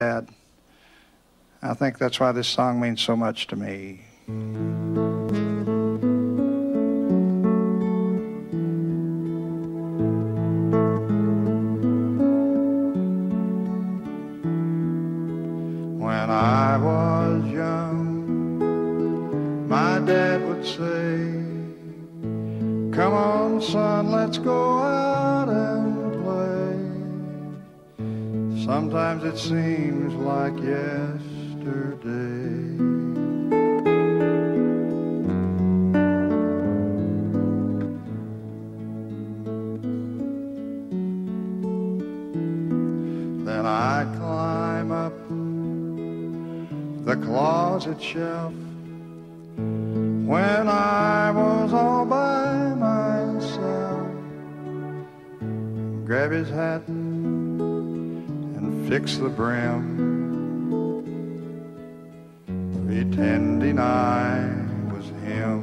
dad. I think that's why this song means so much to me. When I was young, my dad would say, Come on, son, let's go out and. Sometimes it seems like yesterday. Then I climb up the closet shelf when I was all by myself. Grab his hat fix the brim, pretending I was him.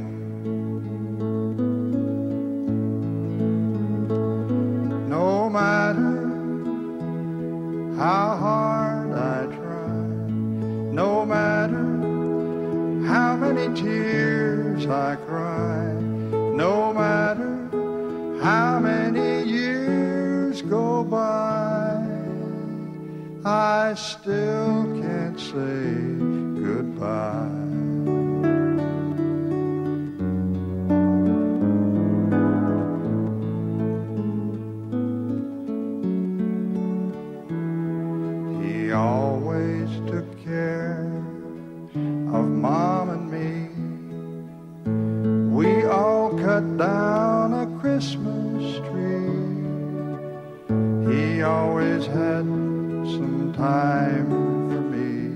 No matter how hard I try, no matter how many tears I cry, no matter how many I still can't say goodbye. He always took care of mom and me. We all cut down a Christmas tree. He always had time for me.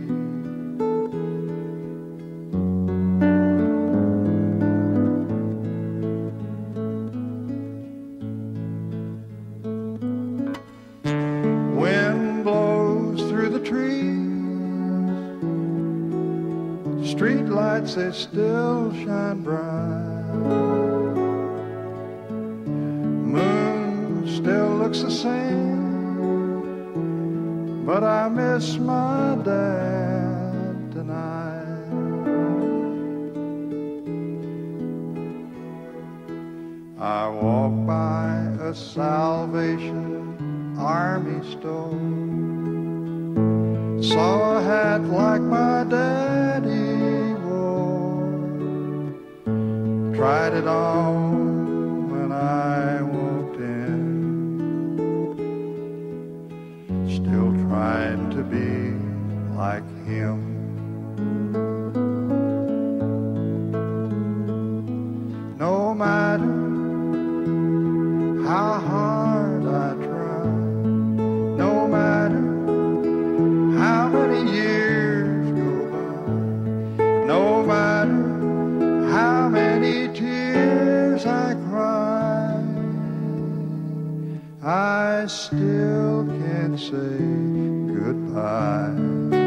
Wind blows through the trees. Street lights, they still shine bright. Moon still looks the same, but I miss my dad tonight. I walk by a Salvation Army store saw a hat like my daddy wore. Tried it on like him. No matter how hard I try, no matter how many years go by, no matter how many tears I cry, I still can't say goodbye.